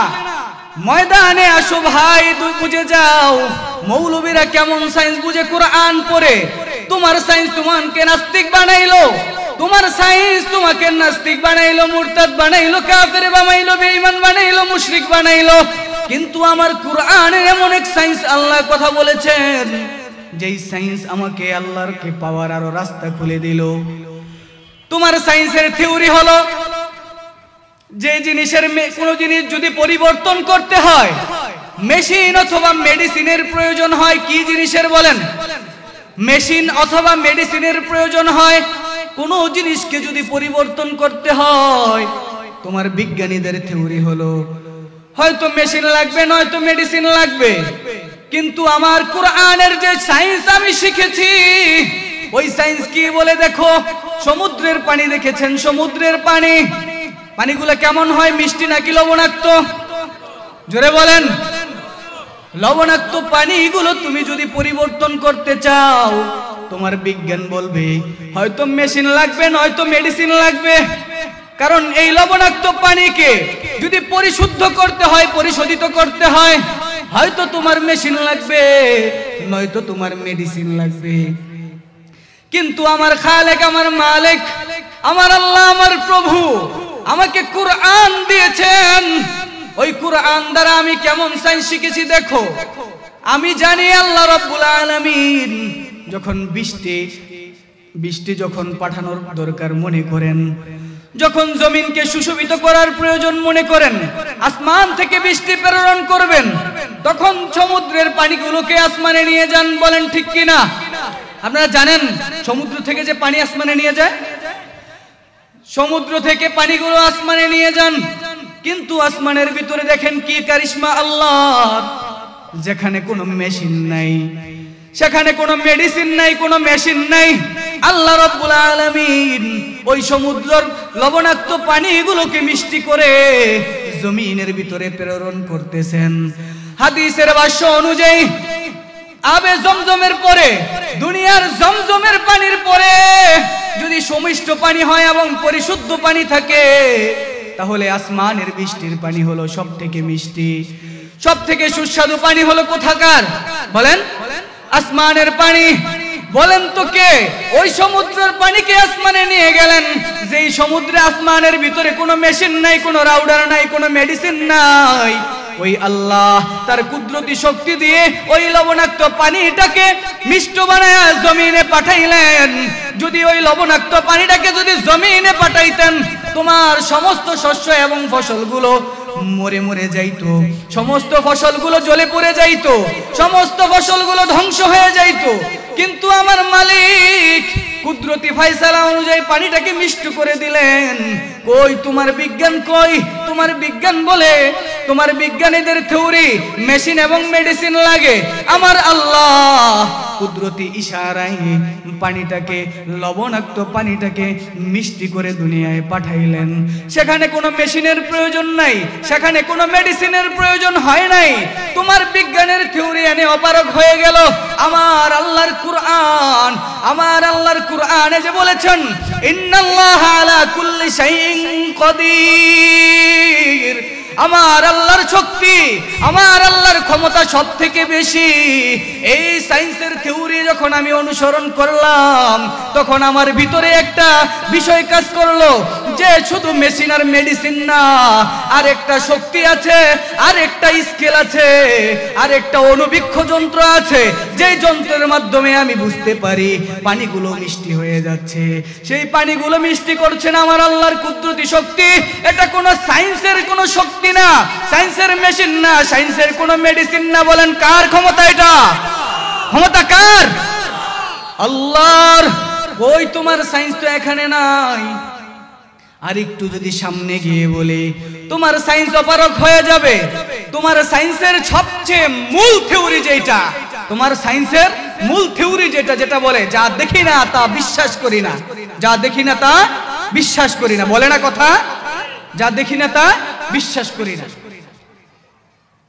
ময়দানে আসো ভাই তুই বুঝে যাও, মৌলবীরা কেমন সায়েন্স বুঝে, কোরআন পড়ে। তোমার সায়েন্স তোমাকে নাস্তিক বানাইলো। তোমার সায়েন্স তোমাকে নাস্তিক বানাইলো, মুরতাদ বানাইলো, কাফের বানাইলো, বেঈমান বানাইলো, মুশরিক বানাইলো। কিন্তু আমার কোরআনের এমন এক সায়েন্স আল্লাহ কথা বলেছেন, যেই সায়েন্স আমাকে আল্লাহর কে পাওয়ার আরও রাস্তা খুলে দিল। তোমার সায়েন্সের থিওরি হলো, যে জিনিসের কোনো জিনিস যদি পরিবর্তন করতে হয়, মেশিন অথবা মেডিসিনের প্রয়োজন হয়, কি জিনিসের বলেন? মেশিন অথবা মেডিসিনের প্রয়োজন হয়, কোনো জিনিসকে যদি পরিবর্তন করতে হয়, তোমার বিজ্ঞানীদের থিওরি হলো, হয়তো মেশিন লাগবে, নয়তো মেডিসিন লাগবে, কিন্তু আমার কোরআনের যে সায়েন্স আমি শিখেছি, ওই সায়েন্স কি বলে দেখো, সমুদ্রের পানি দেখেছেন, সমুদ্রের পানি, পানিগুলো কেমন হয়, মিষ্টি নাকি লবণাক্ত? জোরে বলেন। লবণাক্ত পানিগুলো তুমি যদি পরিবর্তন করতে চাও, তোমার বিজ্ঞান বলবে, হয়তো মেশিন লাগবে, নয়তো মেডিসিন লাগবে। কারণ এই লবণাক্ত পানিকে যদি পরিশুদ্ধ করতে হয়, পরিশোধিত করতে হয়, হয়তো তোমার মেশিন লাগবে, নয়তো তোমার মেডিসিন লাগবে। কিন্তু আমার খালেক, আমার মালিক, আমার আল্লাহ, আমার প্রভু আমাকে কুরআন দিয়েছেন। ওই কুরআন দ্বারা আমি কেমন সাইন্স শিখেছি দেখো। আমি জানি আল্লাহ রব্বুল আলামিন যখন বৃষ্টি বৃষ্টি যখন পাঠানোর দরকার মনে করেন, যখন জমিনকে সুশোভিত করার প্রয়োজন মনে করেন, আসমান থেকে বৃষ্টি প্রেরণ করবেন, তখন সমুদ্রের পানিগুলোকে আসমানে নিয়ে যান বলেন ঠিক কিনা? আপনারা জানেন সমুদ্র থেকে যে পানি আসমানে নিয়ে যায়? সমুদ্র থেকে পানিগুলো আসমানে নিয়ে যান। কিন্তু আসমানের ভিতরে দেখেন কি কারিশমা আল্লাহ। যেখানে কোনো মেশিন নাই, সেখানে কোনো মেডিসিন নাই, কোনো মেশিন নাই। আল্লাহ রব্বুল আলামিন ওই সমুদ্রের লবণাক্ত পানিগুলোকে মিষ্টি করে জমিনের ভিতরে প্রেরণ করতেছেন। হাদিসের ভাষ্য অনুযায়ী, আবে জমজমের পরে, দুনিয়ার জমজমের পানির পরে যদি সমিষ্ট পানি হয় এবং পরিশুদ্ধ পানি থাকে তাহলে আসমানের বৃষ্টির পানি হলো সব থেকে মিষ্টি। সব থেকে সুস্বাদু পানি হলো কোথাকার? বলেন। আসমানের পানি। বলেন তো কে? ওই সমুদ্রের পানিকে আসমানে নিয়ে গেলেন? যেই সমুদ্রে আসমানের ভিতরে কোনো মেশিন নাই, কোনো রাউডার নাই, কোনো মেডিসিন নাই, ওই আল্লাহ তার কুদরতি শক্তি দিয়ে ওই লবণাক্ত পানিটাকে মিষ্ট বানায় জমিনে পাঠাইলেন। যদি ওই লবণাক্ত পানিটাকে যদি জমিনে পাঠাইতেন, তোমার সমস্ত শস্য এবং ফসলগুলো মরে মরে যাইতো। সমস্ত ফসলগুলো জ্বলে পড়ে যাইতো। সমস্ত ফসলগুলো ধ্বংস হয়ে যাইতো। কিন্তু আমার মালিক কুদরতি ফাইসালা অনুযায়ী পানিটাকে মিষ্টি করে দিলেন। কই তোমার বিজ্ঞান কই? তোমার বিজ্ঞান বলে তোমার বিজ্ঞানীদের থিওরি, মেশিন এবং মেডিসিন লাগে। আমার আল্লাহ কুদরতি ইশারায় পানিটাকে, লবণাক্ত পানিটাকে মিষ্টি করে দুনিয়ায় পাঠাইলেন। সেখানে কোনো মেশিনের প্রয়োজন নাই, সেখানে কোনো মেডিসিনের প্রয়োজন হয় নাই। তোমার বিজ্ঞানের থিওরি এনে অপারক হয়ে গেল। আমার আল্লাহর কুরআন। আমার আল্লাহর কুরআনে যে বলেছেন, ইন্নাল্লাহ আলা কুল্লি শাইইন কদির। আমার আল্লাহর শক্তি, আমার আল্লাহর ক্ষমতা সব থেকে বেশি। এই সায়েন্সের থিওরি যখন আমি অনুসরণ করলাম, তখন আমার ভিতরে একটা বিষয় কাজ করল যে শুধু মেশিন আর মেডিসিন না আর একটা শক্তি আছে আর একটা স্কেল আছে আর একটা অনুবীক্ষ যন্ত্র আছে, যেই যন্ত্রের মাধ্যমে আমি বুঝতে পারি পানিগুলো মিষ্টি হয়ে যাচ্ছে। সেই পানিগুলো মিষ্টি করছেন আমার আল্লাহর কুদরতি শক্তি। এটা কোনো সায়েন্সের কোনো শক্তি না, সায়েন্সের মেশিন না, সায়েন্সের কোনো মেডিসিন না। বলেন, কার ক্ষমতা এটা? ক্ষমতা কার? আল্লাহর। ওই তোমার সায়েন্স তো এখানে নাই? আর একটু যদি সামনে গিয়ে বলি তোমার সায়েন্স অপারক হয়ে যাবে। তোমার সায়েন্সের সবচেয়ে মূল থিওরি যেটা তোমার সায়েন্সের মূল থিওরি যেটা যেটা বলে যা দেখি না তা বিশ্বাস করি না। যা দেখি না তা বিশ্বাস করি না। বলে না কথা? যা দেখি না তা বিশ্বাস করি না।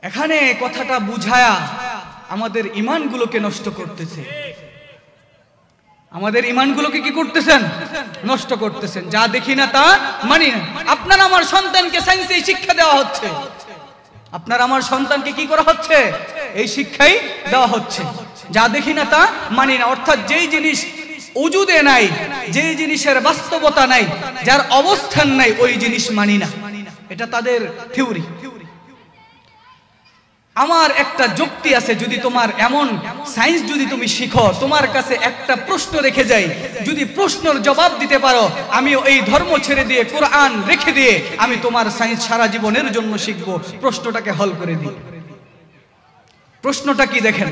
এখানে কথাটা বুঝায়া আমাদের ইমানগুলোকে নষ্ট করতেছে। আমাদের ইমানগুলোকে কি করতেছেন? নষ্ট করতেছেন। যা দেখি না তা মানি না। আপনার আমার সন্তানকে সায়েন্সে শিক্ষা দেওয়া হচ্ছে। আপনার আমার সন্তানকে কি করা হচ্ছে? এই শিক্ষাই দেওয়া হচ্ছে। যা দেখি না তা মানি না। অর্থাৎ যেই জিনিস উজুদে নাই, যেই জিনিসের বাস্তবতা নাই, যার অবস্থান নাই, ওই জিনিস মানি না। এটা তাদের থিওরি আমার একটা যুক্তি আছে, যদি তোমার এমন সায়েন্স যদি তুমি শিখো, তোমার কাছে একটা প্রশ্ন রেখে যাই। যদি প্রশ্নের জবাব দিতে পারো আমি এই ধর্ম ছেড়ে দিয়ে, কোরআন রেখে দিয়ে, আমি তোমার সায়েন্স সারা জীবনের জন্য শিখব। প্রশ্নটাকে হল করে দিই। প্রশ্নটা কি দেখেন?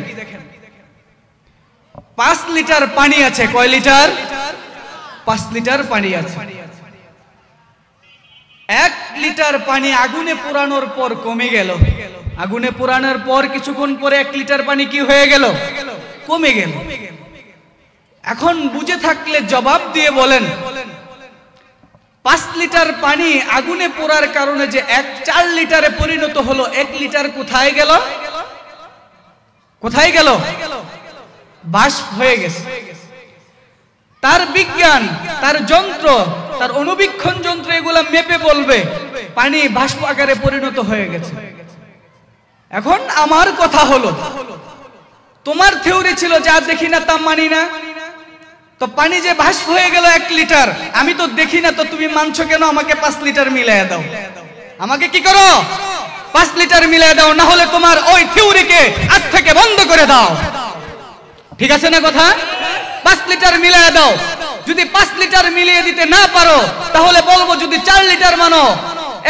পাঁচ লিটার পানি আছে, কয় লিটার? পাঁচ লিটার পানি আছে। এক লিটার পানি আগুনে পোড়ানোর পর কমে গেল। আগুনে পোড়ানোর পর কিছুক্ষণ পরে এক লিটার পানি কি হয়ে গেল? কমে গেল। এখন বুঝে থাকলে জবাব দিয়ে বলেন, পাঁচ লিটার পানি আগুনে পোড়ার কারণে যে এক চার লিটারে পরিণত হলো, এক লিটার কোথায় গেল? কোথায় গেল? বাষ্প হয়ে গেছে। তার বিজ্ঞান, তার যন্ত্র, তার অনুবীক্ষণ যন্ত্র এগুলা মেপে বলবে, পানি বাষ্প আকারে পরিণত হয়ে গেছে। এখন আমার কথা হলো। তোমার থিওরি ছিল যা দেখি না, তা মানি না। তো পানি যে বাষ্প হয়ে গেল এক লিটার, আমি তো দেখি না, তো তুমি মানছো কেন? আমাকে পাঁচ লিটার মিলাই দাও। আমাকে কি করো? পাঁচ লিটার মিলাই দাও, না হলে তোমার ওই থিওরিকে আজ থেকে বন্ধ করে দাও। ঠিক আছে না কথা? পাঁচ লিটার মিলিয়ে দাও। যদি পাঁচ লিটার মিলিয়ে দিতে না পারো, তাহলে বলব যদি চার লিটার মানো।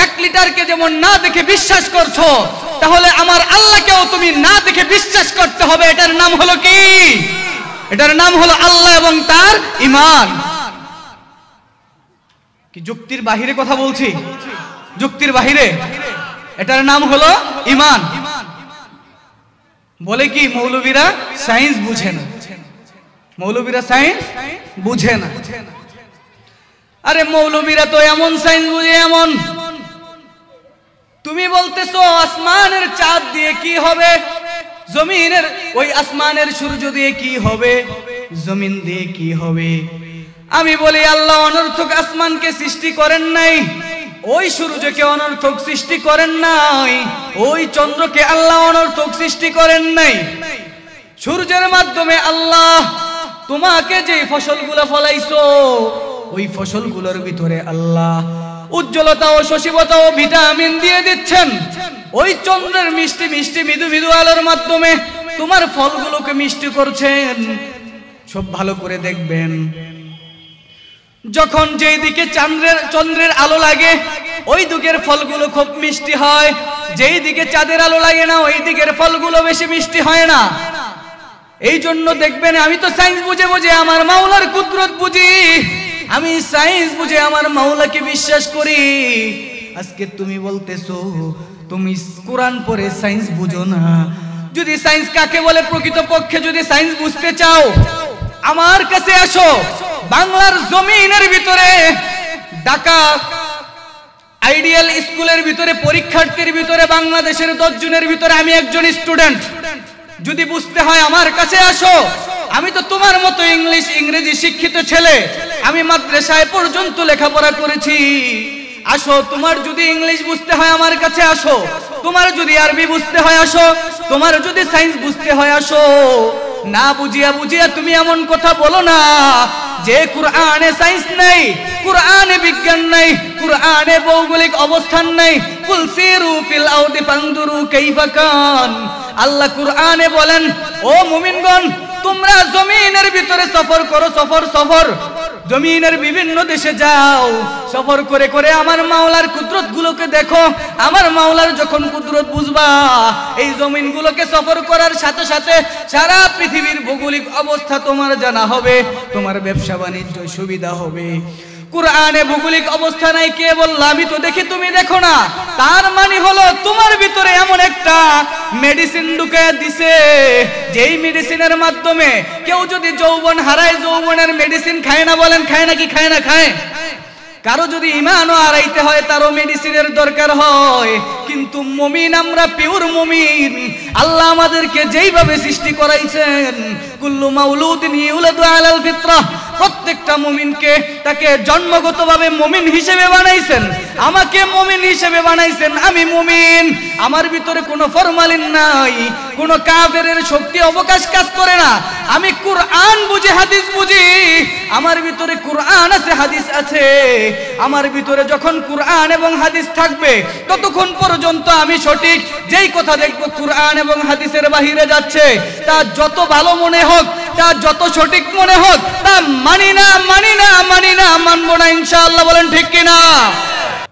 এক লিটারকে যেমন না দেখে বিশ্বাস করছ তাহলে আমার আল্লাহকেও তুমি না দেখে বিশ্বাস করতে হবে। এটার নাম হলো কি? এটার নাম হলো আল্লাহ এবং তার ইমান কি যুক্তির বাহিরে কথা বলছি? যুক্তির বাহিরে। এটার নাম হলো ইমান বলে কি মৌলবীরা? সায়েন্স বুঝে না। মৌলবীরা সায়েন্স বুঝে না। আরে মৌলবীরা তো এমন সায়েন্স বুঝে, এমন তুমি বলতেছো আসমানের চাঁদ দিয়ে কি হবে? জমিনের ওই আসমানের সূর্য দিয়ে কি হবে? জমিন দিয়ে কি হবে? আমি বলি, আল্লাহ অনর্থক আসমানকে সৃষ্টি করেন নাই, ওই সূর্যকে অনর্থক সৃষ্টি করেন নাই, ওই চন্দ্রকে আল্লাহ অনর্থক সৃষ্টি করেন নাই। সূর্যের মাধ্যমে আল্লাহ তোমাকে যে ফসলগুলো ফলাইছো, ওই ফসলগুলোর ভিতরে আল্লাহ উজ্জ্বলতা ও শশীবতা ও ভিটামিন দিয়ে দিচ্ছেন। ওই চন্দ্রের মিষ্টি মিষ্টি, মৃদু মৃদু আলোর মাধ্যমে তোমার ফলগুলোকে মিষ্টি করছেন। সব ভালো করে দেখবেন। যখন যেই দিকে চন্দ্রের চন্দ্রের আলো লাগে, ওই দিকের ফলগুলো খুব মিষ্টি হয়। যেই দিকে চাঁদের আলো লাগে না, ওই দিকের ফলগুলো বেশি মিষ্টি হয় না। এই জন্য দেখবেন, আমি তো সায়েন্স বুঝে বুঝে আমার মাওলার কুদরত বুঝি। আমি সায়েন্স বুঝে আমার মাওলাকে বিশ্বাস করি। আজকে তুমি বলতেছো, তুমি কোরআন পড়ে সায়েন্স বুঝো না। যদি সায়েন্স কাকে বলে প্রকৃত পক্ষে যদি সায়েন্স বুঝতে চাও, আমার কাছে আসো। বাংলার জমিনের ভিতরে, ঢাকা আইডিয়াল স্কুলের ভিতরে, পরীক্ষার্থীর ভিতরে, বাংলাদেশের দশ জনের ভিতরে আমি একজন স্টুডেন্ট। যদি বুঝতে হয় আমার কাছে আসো। আমি তো তোমার মতো ইংলিশ, ইংরেজি শিক্ষিত ছেলে। আমি মাদ্রাসায় পর্যন্ত লেখাপড়া করেছি। আসো, তোমার যদি ইংলিশ বুঝতে হয় আমার কাছে আসো। তোমার যদি আরবি বুঝতে হয় আসো। তোমার যদি সায়েন্স বুঝতে হয় আসো। না বুঝিয়া বুঝিয়া তুমি এমন কথা বলো না যে কুরআনে সায়েন্স নেই, কুরআনে বিজ্ঞান নেই, কুরআনে ভৌগোলিক অবস্থান নাই। কুল সিরু ফিল আউদি ফানদুরু কাইফা কান। আল্লাহ কুরআনে বলেন, ও মুমিনগণ তোমরা জমিনের ভিতরে সফর করো, সফর সফর। জমিনের বিভিন্ন দেশে যাও, সফর করে করে আমার মাওলার কুদরত গুলোকে দেখো। আমার মাওলার যখন কুদরত বুঝবা, এই জমিন গুলোকে সফর করার সাথে সাথে সারা পৃথিবীর ভৌগোলিক অবস্থা তোমার জানা হবে, তোমার ব্যবসা বাণিজ্য সুবিধা হবে। কোরআনে ভৌগোলিক অবস্থা নাই, কে বলল? আমি তো দেখি তুমি দেখো না। তার মানে হলো, তোমার ভিতরে এমন একটা মেডিসিন ঢুকায় দিছে, যেই মেডিসিনের মাধ্যমে কেউ যদি যৌবন হারায়, যৌবনের মেডিসিন খায় না বলেন, খায় না কি খায় না খায়? কারও যদি ইমানও হারাইতে হয়, তারও মেডিসিনের দরকার হয়। কিন্তু মমিন, আমরা পিওর মমিন। আল্লাহ আমাদেরকে যেইভাবে সৃষ্টি করাইছেন, কুল্লু মাউলুদিন ইউলাদু আলাল ফিতরাহ প্রত্যেকটা মুমিনকে তাকে জন্মগতভাবে মুমিন হিসেবে বানাইছেন। আমাকে মুমিন হিসেবে বানাইছেন। আমি মুমিন। আমার ভিতরে কোনো ফরমালিন নাই। কোনো কাফেরের শক্তি অবকাশ কাজ করে না। আমি কুরআন বুঝি, হাদিস বুঝি। আমার ভিতরে কুরআন আছে, হাদিস আছে। আমার ভিতরে যখন কুরআন এবং হাদিস থাকবে, ততক্ষণ পর্যন্ত আমি সঠিক যেই কথা দেখব কুরআন এবং হাদিসের বাহিরে যাচ্ছে, তা যত ভালো মনে হোক, তা যত সঠিক মনে হোক, তা মানি না মানি না মানি না, মানবো না, ইনশাআল্লাহ, বলেন ঠিক কিনা?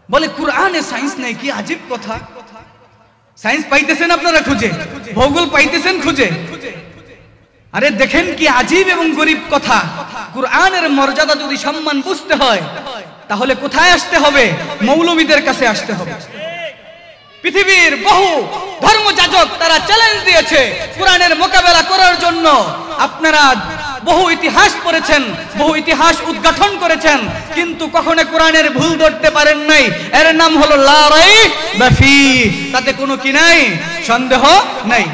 বলে, কুরআনে সায়েন্স নেই কি? আজীব কথা। সায়েন্স পাইতেছেন আপনারা খুঁজে। ভূগোল পাইতেছেন খুঁজে। আরে দেখেন কি আজীব এবং গরিব কথা। কুরআনের মর্যাদা যদি সম্মান বুঝতে হয়, তাহলে কোথায় আসতে হবে? মৌলমীদের কাছে আসতে হবে। পৃথিবীর বহু ধর্মযাজক তারা চ্যালেঞ্জ দিয়েছে কোরআনের মোকাবেলা করার জন্য। আপনারা বহু ইতিহাস পড়েছেন, বহু ইতিহাস উদ্ঘাটন করেছেন, কিন্তু কখনো কোরআনের ভুল ধরতে পারেন নাই। এর নাম হলো লারাই তাতে কোনো কি নাই? সন্দেহ নাই।